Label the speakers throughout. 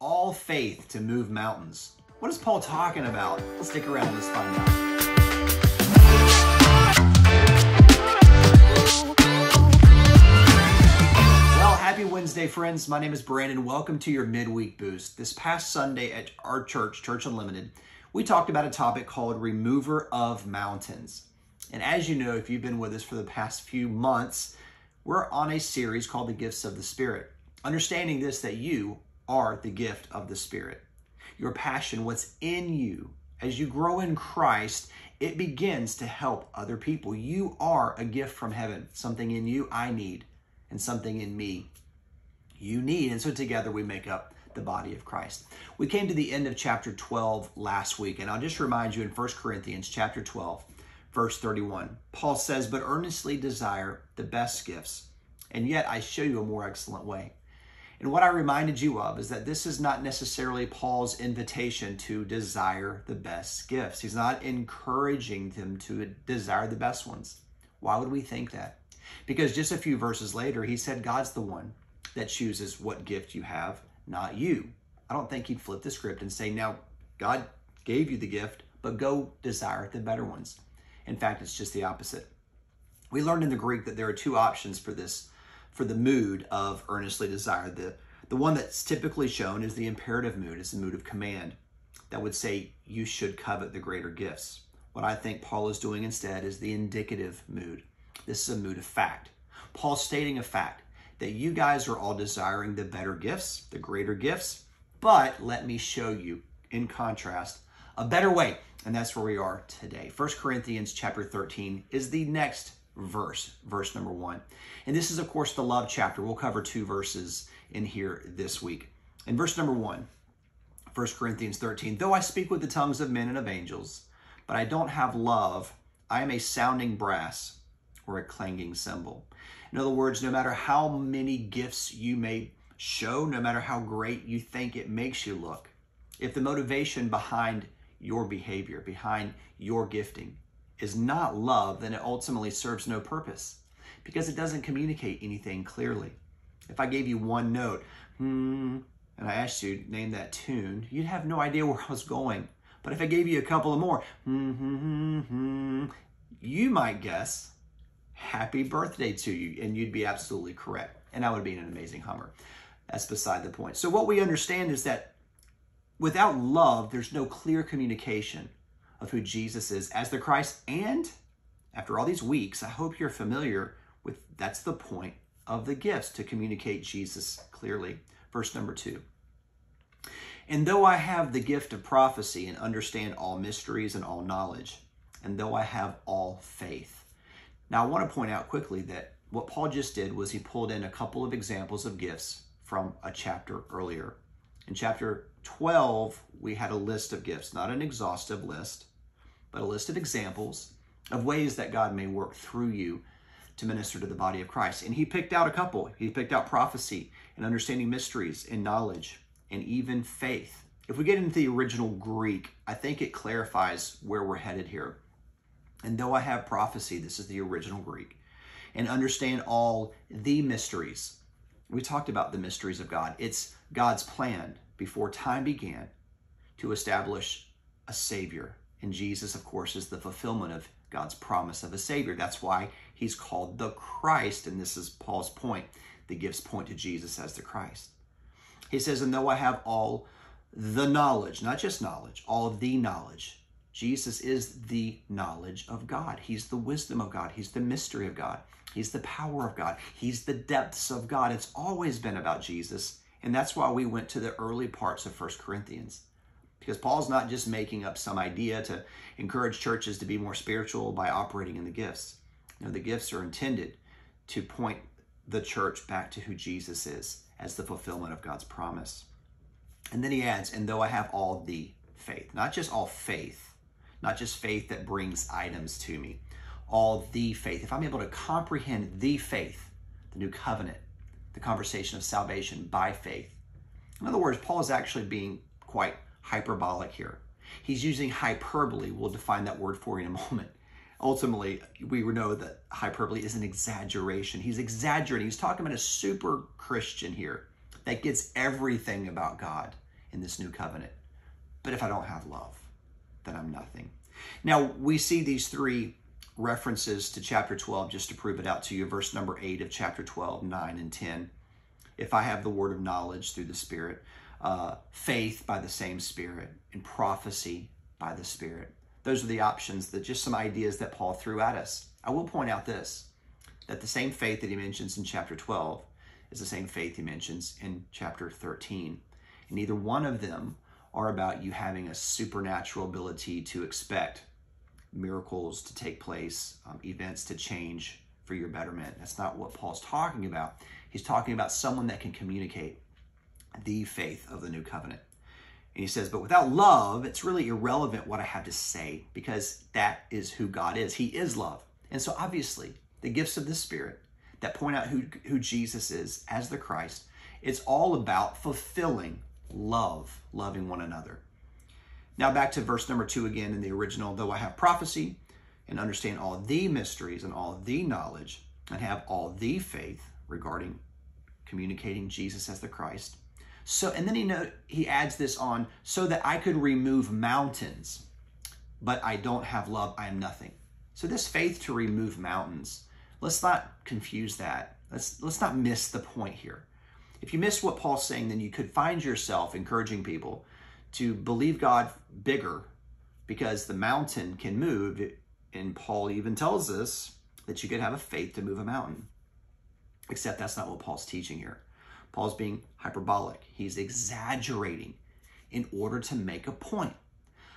Speaker 1: all faith to move mountains. What is Paul talking about? Let's stick around, let's find out. Well, happy Wednesday, friends. My name is Brandon. Welcome to your midweek boost. This past Sunday at our church, Church Unlimited, we talked about a topic called Remover of Mountains. And as you know, if you've been with us for the past few months, we're on a series called The Gifts of the Spirit. Understanding this, that you are the gift of the Spirit. Your passion, what's in you, as you grow in Christ, it begins to help other people. You are a gift from heaven. Something in you I need, and something in me you need. And so together we make up the body of Christ. We came to the end of chapter 12 last week, and I'll just remind you in 1 Corinthians chapter 12, verse 31, Paul says, But earnestly desire the best gifts, and yet I show you a more excellent way. And what I reminded you of is that this is not necessarily Paul's invitation to desire the best gifts. He's not encouraging them to desire the best ones. Why would we think that? Because just a few verses later, he said, God's the one that chooses what gift you have, not you. I don't think he'd flip the script and say, Now, God gave you the gift, but go desire the better ones. In fact, it's just the opposite. We learned in the Greek that there are two options for this for the mood of earnestly desire. The, the one that's typically shown is the imperative mood, it's the mood of command that would say you should covet the greater gifts. What I think Paul is doing instead is the indicative mood. This is a mood of fact. Paul's stating a fact that you guys are all desiring the better gifts, the greater gifts, but let me show you, in contrast, a better way. And that's where we are today. 1 Corinthians chapter 13 is the next verse, verse number one. And this is, of course, the love chapter. We'll cover two verses in here this week. In verse number one, 1 Corinthians 13, though I speak with the tongues of men and of angels, but I don't have love, I am a sounding brass or a clanging cymbal. In other words, no matter how many gifts you may show, no matter how great you think it makes you look, if the motivation behind your behavior, behind your gifting, is not love, then it ultimately serves no purpose because it doesn't communicate anything clearly. If I gave you one note, hmm, and I asked you name that tune, you'd have no idea where I was going. But if I gave you a couple of more, hmm, hmm, hmm, hmm, you might guess happy birthday to you, and you'd be absolutely correct. And I would be an amazing hummer. That's beside the point. So, what we understand is that without love, there's no clear communication of who Jesus is as the Christ. And after all these weeks, I hope you're familiar with that's the point of the gifts to communicate Jesus clearly. Verse number two. And though I have the gift of prophecy and understand all mysteries and all knowledge, and though I have all faith. Now, I want to point out quickly that what Paul just did was he pulled in a couple of examples of gifts from a chapter earlier. In chapter 12, we had a list of gifts, not an exhaustive list, but a list of examples of ways that God may work through you to minister to the body of Christ. And he picked out a couple. He picked out prophecy and understanding mysteries and knowledge and even faith. If we get into the original Greek, I think it clarifies where we're headed here. And though I have prophecy, this is the original Greek, and understand all the mysteries. We talked about the mysteries of God. It's God's plan before time began to establish a Savior. And Jesus, of course, is the fulfillment of God's promise of a Savior. That's why he's called the Christ. And this is Paul's point. The gifts point to Jesus as the Christ. He says, And though I have all the knowledge, not just knowledge, all the knowledge, Jesus is the knowledge of God. He's the wisdom of God. He's the mystery of God. He's the power of God. He's the depths of God. It's always been about Jesus. And that's why we went to the early parts of First Corinthians. Because Paul's not just making up some idea to encourage churches to be more spiritual by operating in the gifts. You know, the gifts are intended to point the church back to who Jesus is as the fulfillment of God's promise. And then he adds, and though I have all the faith, not just all faith, not just faith that brings items to me, all the faith. If I'm able to comprehend the faith, the new covenant, the conversation of salvation by faith. In other words, Paul is actually being quite hyperbolic here. He's using hyperbole. We'll define that word for you in a moment. Ultimately, we know that hyperbole is an exaggeration. He's exaggerating. He's talking about a super Christian here that gets everything about God. in this new covenant. But if I don't have love, then I'm nothing. Now, we see these three references to chapter 12 just to prove it out to you. Verse number 8 of chapter 12, 9, and 10. If I have the word of knowledge through the Spirit, uh, faith by the same Spirit, and prophecy by the Spirit. Those are the options, that just some ideas that Paul threw at us. I will point out this that the same faith that he mentions in chapter 12 is the same faith he mentions in chapter 13. And neither one of them are about you having a supernatural ability to expect miracles to take place, um, events to change for your betterment. That's not what Paul's talking about. He's talking about someone that can communicate the faith of the new covenant. And he says, but without love, it's really irrelevant what I have to say because that is who God is. He is love. And so obviously, the gifts of the Spirit that point out who, who Jesus is as the Christ, it's all about fulfilling love, loving one another. Now back to verse number two again in the original. Though I have prophecy and understand all the mysteries and all the knowledge and have all the faith regarding communicating Jesus as the Christ, so, and then he he adds this on so that I could remove mountains, but I don't have love, I am nothing. So this faith to remove mountains, let's not confuse that. Let's let's not miss the point here. If you miss what Paul's saying, then you could find yourself encouraging people to believe God bigger because the mountain can move. And Paul even tells us that you could have a faith to move a mountain. Except that's not what Paul's teaching here. Paul's being hyperbolic. He's exaggerating in order to make a point.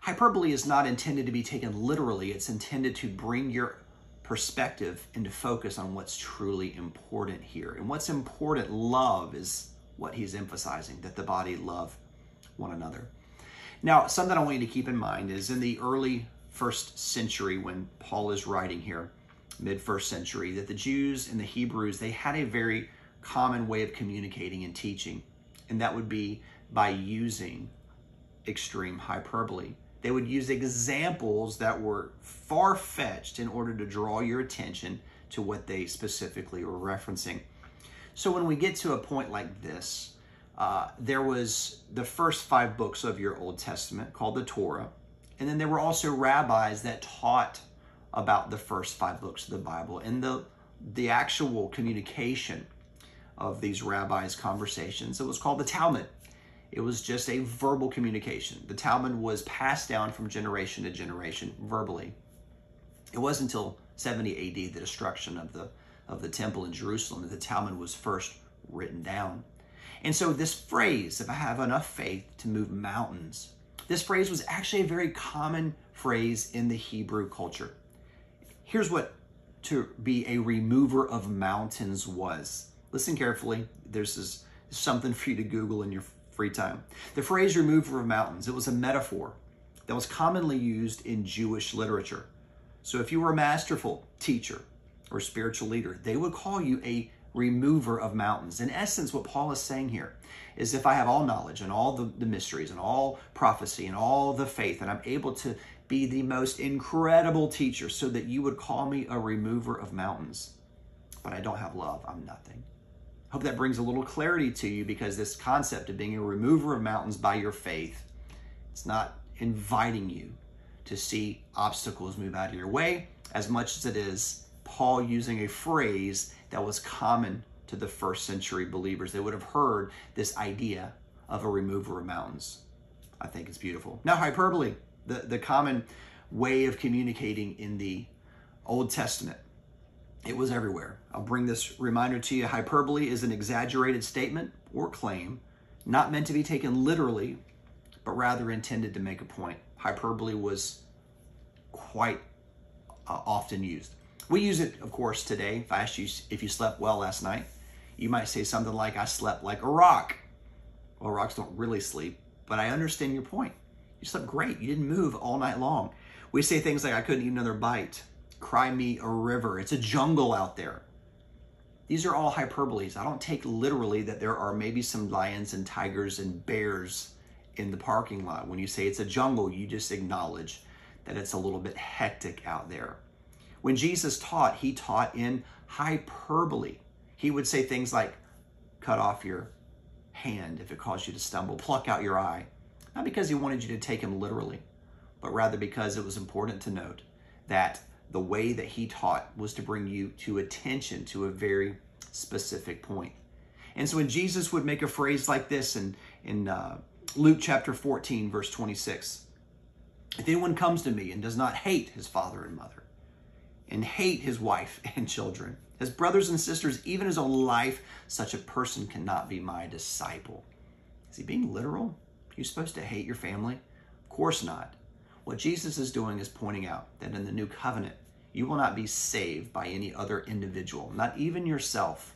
Speaker 1: Hyperbole is not intended to be taken literally, it's intended to bring your perspective into focus on what's truly important here. And what's important, love, is what he's emphasizing that the body love one another. Now, something I want you to keep in mind is in the early first century, when Paul is writing here, mid first century, that the Jews and the Hebrews, they had a very common way of communicating and teaching, and that would be by using extreme hyperbole. They would use examples that were far fetched in order to draw your attention to what they specifically were referencing. So when we get to a point like this, uh, there was the first five books of your Old Testament called the Torah, and then there were also rabbis that taught about the first five books of the Bible and the the actual communication of these rabbis' conversations. It was called the Talmud. It was just a verbal communication. The Talmud was passed down from generation to generation verbally. It wasn't until 70 AD, the destruction of the of the temple in Jerusalem, that the Talmud was first written down. And so this phrase, if I have enough faith to move mountains, this phrase was actually a very common phrase in the Hebrew culture. Here's what to be a remover of mountains was. Listen carefully. This is something for you to Google in your free time. The phrase remover of mountains, it was a metaphor that was commonly used in Jewish literature. So if you were a masterful teacher or spiritual leader, they would call you a remover of mountains. In essence, what Paul is saying here is if I have all knowledge and all the, the mysteries and all prophecy and all the faith, and I'm able to be the most incredible teacher so that you would call me a remover of mountains, but I don't have love, I'm nothing. Hope that brings a little clarity to you because this concept of being a remover of mountains by your faith, it's not inviting you to see obstacles move out of your way as much as it is Paul using a phrase that was common to the first century believers. They would have heard this idea of a remover of mountains. I think it's beautiful. Now, hyperbole, the, the common way of communicating in the Old Testament. It was everywhere. I'll bring this reminder to you. Hyperbole is an exaggerated statement or claim, not meant to be taken literally, but rather intended to make a point. Hyperbole was quite uh, often used. We use it, of course, today. If I asked you if you slept well last night, you might say something like, I slept like a rock. Well, rocks don't really sleep, but I understand your point. You slept great. You didn't move all night long. We say things like, I couldn't eat another bite. Cry me a river. It's a jungle out there. These are all hyperboles. I don't take literally that there are maybe some lions and tigers and bears in the parking lot. When you say it's a jungle, you just acknowledge that it's a little bit hectic out there. When Jesus taught, he taught in hyperbole. He would say things like, cut off your hand if it caused you to stumble, pluck out your eye. Not because he wanted you to take him literally, but rather because it was important to note that the way that he taught was to bring you to attention to a very specific point. And so when Jesus would make a phrase like this in, in uh, Luke chapter 14, verse 26, if anyone comes to me and does not hate his father and mother, and hate his wife and children, his brothers and sisters, even his own life, such a person cannot be my disciple. Is he being literal? Are you supposed to hate your family? Of course not. What Jesus is doing is pointing out that in the new covenant, you will not be saved by any other individual, not even yourself,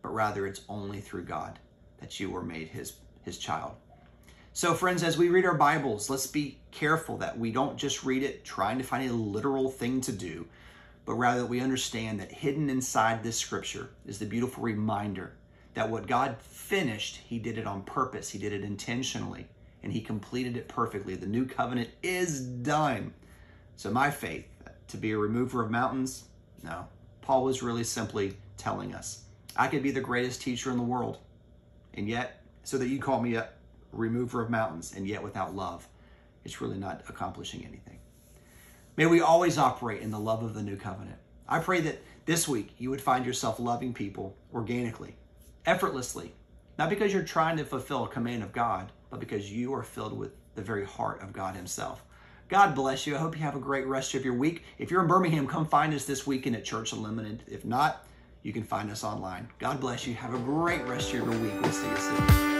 Speaker 1: but rather it's only through God that you were made his, his child. So, friends, as we read our Bibles, let's be careful that we don't just read it trying to find a literal thing to do, but rather that we understand that hidden inside this scripture is the beautiful reminder that what God finished, He did it on purpose, He did it intentionally, and He completed it perfectly. The new covenant is done. So, my faith to be a remover of mountains, no. Paul was really simply telling us I could be the greatest teacher in the world, and yet, so that you call me a remover of mountains, and yet without love, it's really not accomplishing anything. May we always operate in the love of the new covenant. I pray that this week you would find yourself loving people organically, effortlessly, not because you're trying to fulfill a command of God, but because you are filled with the very heart of God Himself. God bless you. I hope you have a great rest of your week. If you're in Birmingham, come find us this weekend at Church Unlimited. If not, you can find us online. God bless you. Have a great rest of your week. We'll see you soon.